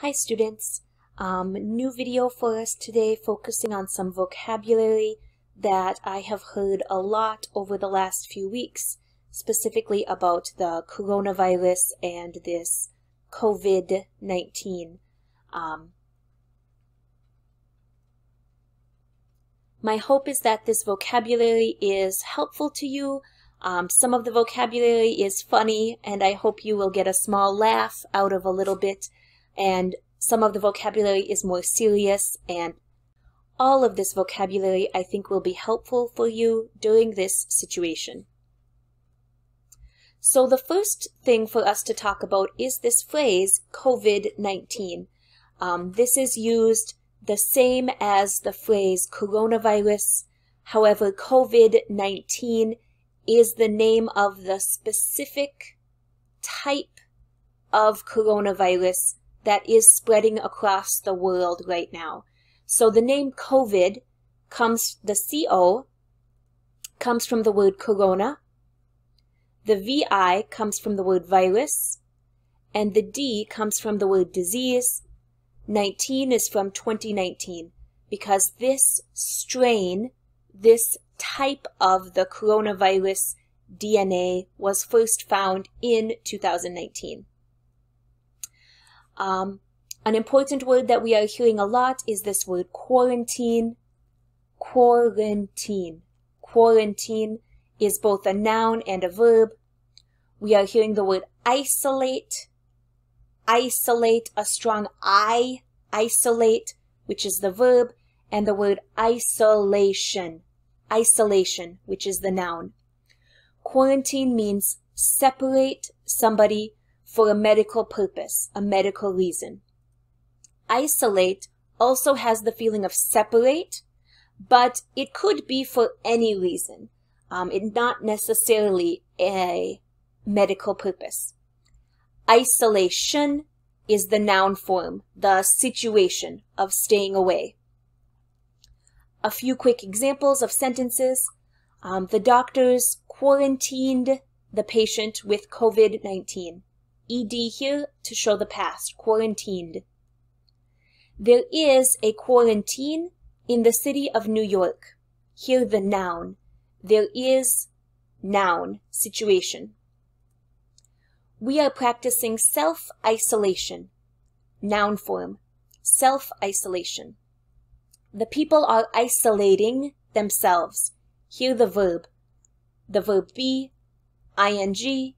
Hi students, um, new video for us today focusing on some vocabulary that I have heard a lot over the last few weeks, specifically about the coronavirus and this COVID-19. Um, my hope is that this vocabulary is helpful to you. Um, some of the vocabulary is funny, and I hope you will get a small laugh out of a little bit and some of the vocabulary is more serious and all of this vocabulary I think will be helpful for you during this situation. So the first thing for us to talk about is this phrase COVID-19. Um, this is used the same as the phrase coronavirus. However, COVID-19 is the name of the specific type of coronavirus that is spreading across the world right now. So the name COVID comes, the CO comes from the word corona, the VI comes from the word virus, and the D comes from the word disease. 19 is from 2019 because this strain, this type of the coronavirus DNA was first found in 2019. Um, an important word that we are hearing a lot is this word quarantine. Quarantine. Quarantine is both a noun and a verb. We are hearing the word isolate. Isolate, a strong I. Isolate, which is the verb, and the word isolation. Isolation, which is the noun. Quarantine means separate somebody for a medical purpose, a medical reason. Isolate also has the feeling of separate, but it could be for any reason. Um, it not necessarily a medical purpose. Isolation is the noun form, the situation of staying away. A few quick examples of sentences. Um, the doctors quarantined the patient with COVID-19 ed here to show the past, quarantined. There is a quarantine in the city of New York. Here the noun. There is noun, situation. We are practicing self-isolation, noun form, self-isolation. The people are isolating themselves. Here the verb. The verb be, ing,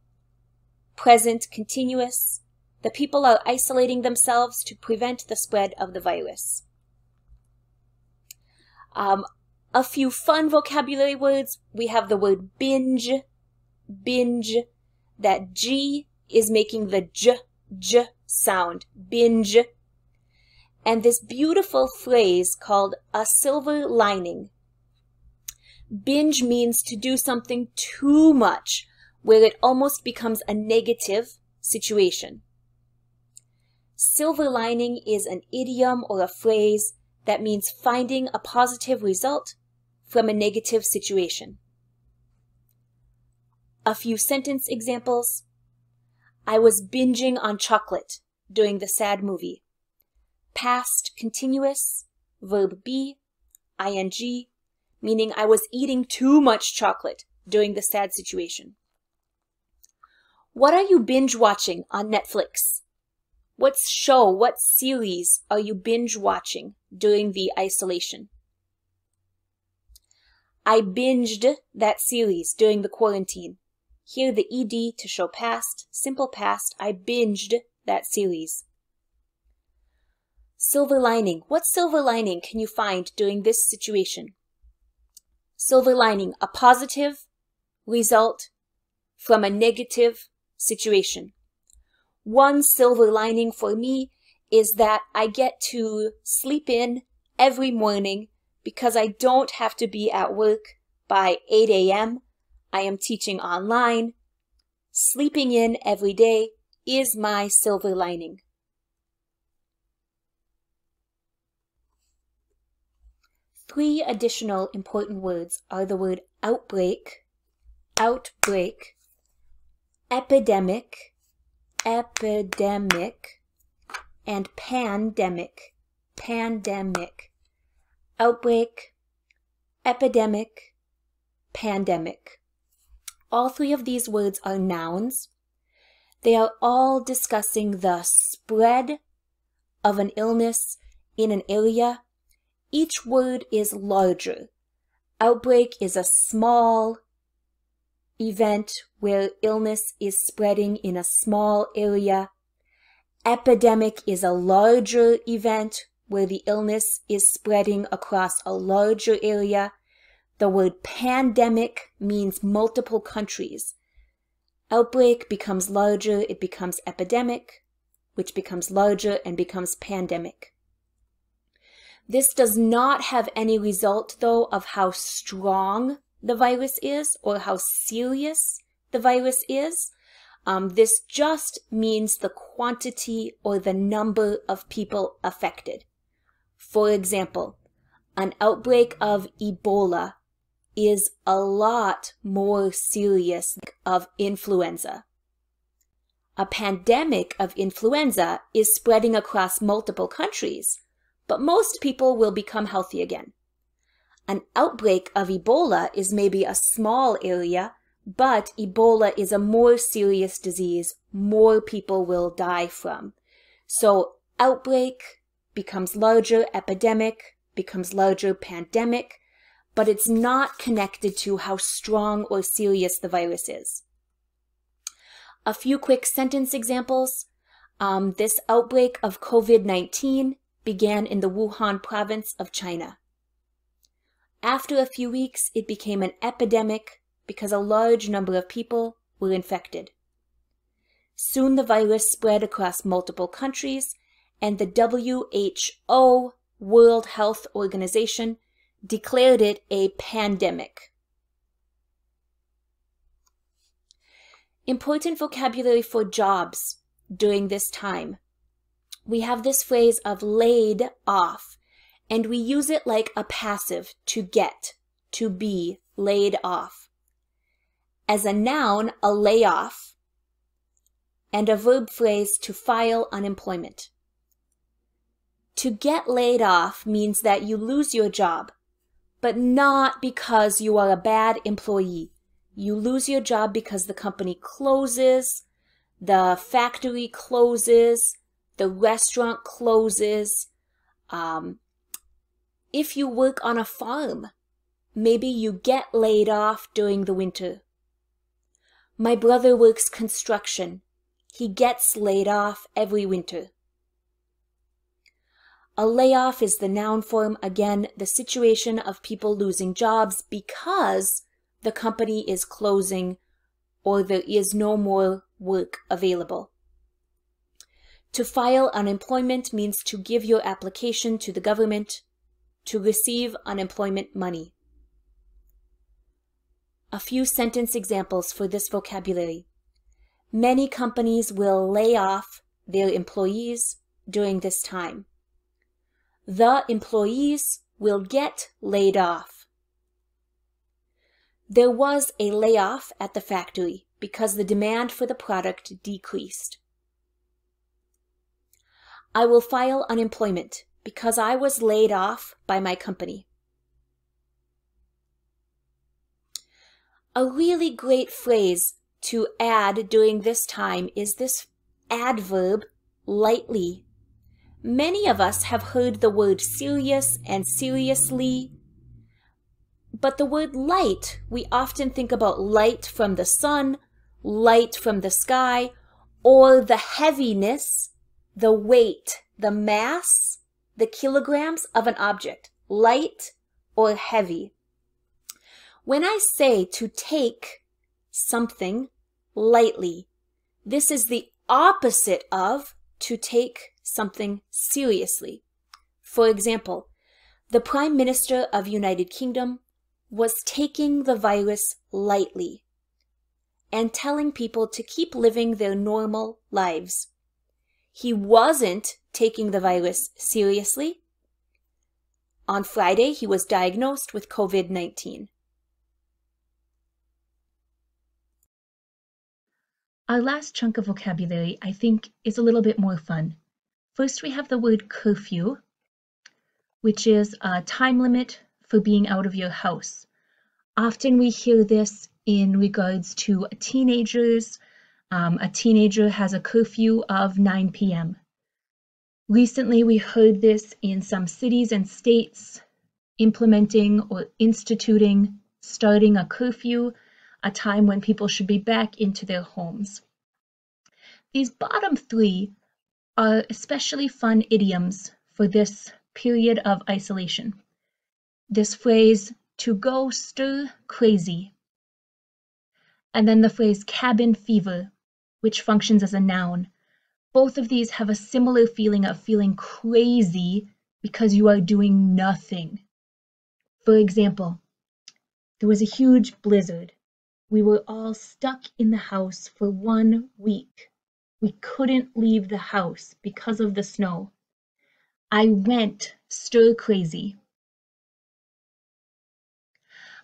present continuous. The people are isolating themselves to prevent the spread of the virus. Um, a few fun vocabulary words. We have the word binge, binge. That G is making the J, J sound, binge. And this beautiful phrase called a silver lining. Binge means to do something too much where it almost becomes a negative situation. Silver lining is an idiom or a phrase that means finding a positive result from a negative situation. A few sentence examples. I was binging on chocolate during the sad movie. Past continuous, verb be, ing, meaning I was eating too much chocolate during the sad situation. What are you binge watching on Netflix? What show, what series are you binge watching during the isolation? I binged that series during the quarantine. Here the ed to show past, simple past, I binged that series. Silver lining. What silver lining can you find during this situation? Silver lining, a positive result from a negative situation. One silver lining for me is that I get to sleep in every morning because I don't have to be at work by 8 a.m. I am teaching online. Sleeping in every day is my silver lining. Three additional important words are the word outbreak, outbreak, epidemic, epidemic, and pandemic. Pandemic. Outbreak, epidemic, pandemic. All three of these words are nouns. They are all discussing the spread of an illness in an area. Each word is larger. Outbreak is a small event where illness is spreading in a small area. Epidemic is a larger event where the illness is spreading across a larger area. The word pandemic means multiple countries. Outbreak becomes larger, it becomes epidemic, which becomes larger and becomes pandemic. This does not have any result, though, of how strong the virus is or how serious the virus is. Um, this just means the quantity or the number of people affected. For example, an outbreak of Ebola is a lot more serious of influenza. A pandemic of influenza is spreading across multiple countries, but most people will become healthy again. An outbreak of Ebola is maybe a small area, but Ebola is a more serious disease more people will die from. So outbreak becomes larger, epidemic becomes larger, pandemic, but it's not connected to how strong or serious the virus is. A few quick sentence examples. Um, this outbreak of COVID-19 began in the Wuhan province of China. After a few weeks, it became an epidemic because a large number of people were infected. Soon the virus spread across multiple countries, and the WHO, World Health Organization, declared it a pandemic. Important vocabulary for jobs during this time. We have this phrase of laid off and we use it like a passive to get, to be laid off. As a noun, a layoff, and a verb phrase to file unemployment. To get laid off means that you lose your job, but not because you are a bad employee. You lose your job because the company closes, the factory closes, the restaurant closes, um, if you work on a farm, maybe you get laid off during the winter. My brother works construction. He gets laid off every winter. A layoff is the noun form, again, the situation of people losing jobs because the company is closing or there is no more work available. To file unemployment means to give your application to the government to receive unemployment money. A few sentence examples for this vocabulary. Many companies will lay off their employees during this time. The employees will get laid off. There was a layoff at the factory because the demand for the product decreased. I will file unemployment because I was laid off by my company. A really great phrase to add during this time is this adverb, lightly. Many of us have heard the word serious and seriously, but the word light, we often think about light from the sun, light from the sky, or the heaviness, the weight, the mass the kilograms of an object, light or heavy. When I say to take something lightly, this is the opposite of to take something seriously. For example, the Prime Minister of United Kingdom was taking the virus lightly and telling people to keep living their normal lives. He wasn't taking the virus seriously. On Friday, he was diagnosed with COVID 19. Our last chunk of vocabulary, I think, is a little bit more fun. First, we have the word curfew, which is a time limit for being out of your house. Often we hear this in regards to teenagers. Um, a teenager has a curfew of 9 p.m. Recently, we heard this in some cities and states implementing or instituting, starting a curfew, a time when people should be back into their homes. These bottom three are especially fun idioms for this period of isolation. This phrase, to go stir crazy, and then the phrase cabin fever, which functions as a noun. Both of these have a similar feeling of feeling crazy because you are doing nothing. For example, there was a huge blizzard. We were all stuck in the house for one week. We couldn't leave the house because of the snow. I went stir crazy.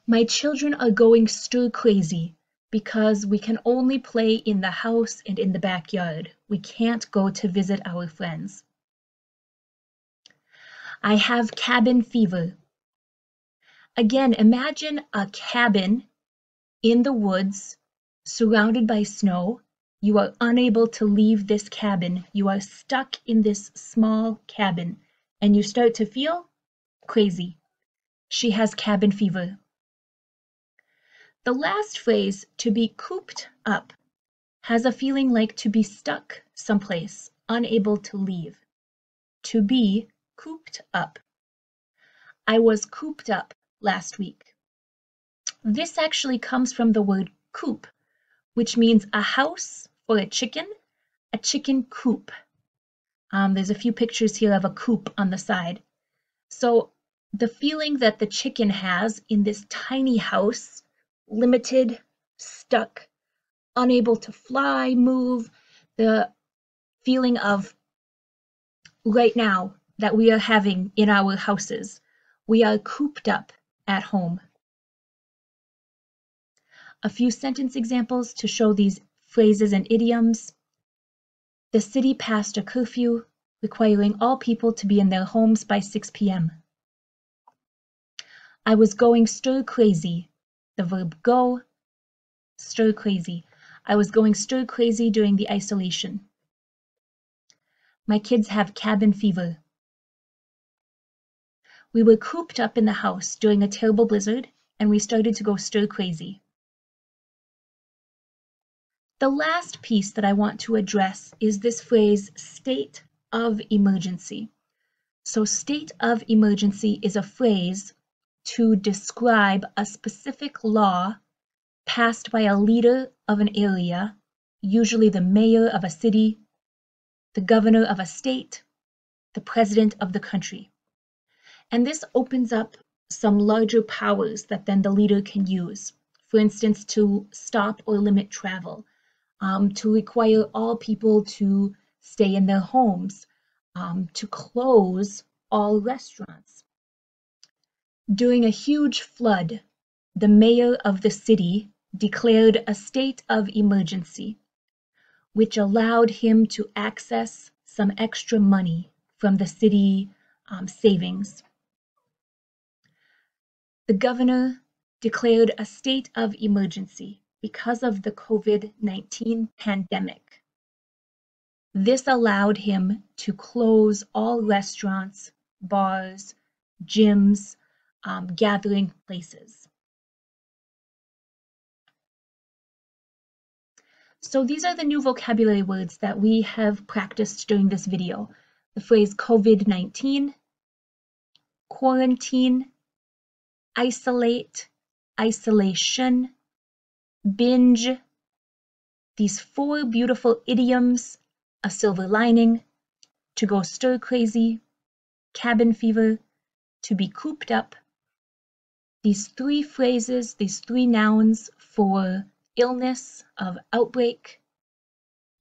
My children are going stir crazy because we can only play in the house and in the backyard. We can't go to visit our friends. I have cabin fever. Again, imagine a cabin in the woods surrounded by snow. You are unable to leave this cabin. You are stuck in this small cabin and you start to feel crazy. She has cabin fever. The last phrase, to be cooped up, has a feeling like to be stuck someplace, unable to leave. To be cooped up. I was cooped up last week. This actually comes from the word coop, which means a house for a chicken, a chicken coop. Um, there's a few pictures here of a coop on the side. So the feeling that the chicken has in this tiny house limited, stuck, unable to fly, move, the feeling of right now that we are having in our houses. We are cooped up at home. A few sentence examples to show these phrases and idioms. The city passed a curfew requiring all people to be in their homes by 6 p.m. I was going stir crazy the verb go, stir crazy. I was going stir crazy during the isolation. My kids have cabin fever. We were cooped up in the house during a terrible blizzard and we started to go stir crazy. The last piece that I want to address is this phrase state of emergency. So state of emergency is a phrase to describe a specific law passed by a leader of an area, usually the mayor of a city, the governor of a state, the president of the country. And this opens up some larger powers that then the leader can use. For instance, to stop or limit travel, um, to require all people to stay in their homes, um, to close all restaurants. During a huge flood, the mayor of the city declared a state of emergency, which allowed him to access some extra money from the city um, savings. The governor declared a state of emergency because of the COVID 19 pandemic. This allowed him to close all restaurants, bars, gyms, um, gathering places. So these are the new vocabulary words that we have practiced during this video. The phrase COVID-19, quarantine, isolate, isolation, binge, these four beautiful idioms, a silver lining, to go stir crazy, cabin fever, to be cooped up, these three phrases, these three nouns for illness of outbreak,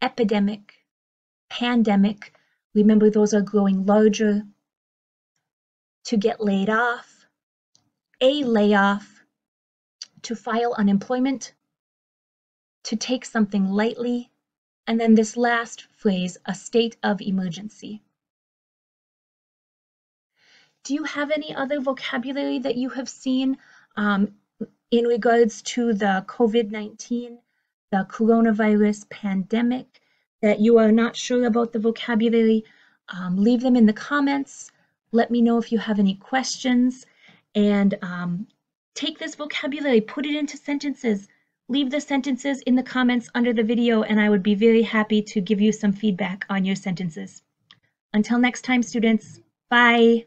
epidemic, pandemic, remember those are growing larger, to get laid off, a layoff, to file unemployment, to take something lightly, and then this last phrase, a state of emergency. Do you have any other vocabulary that you have seen um, in regards to the COVID-19, the coronavirus pandemic, that you are not sure about the vocabulary? Um, leave them in the comments. Let me know if you have any questions and um, take this vocabulary, put it into sentences. Leave the sentences in the comments under the video and I would be very happy to give you some feedback on your sentences. Until next time, students, bye.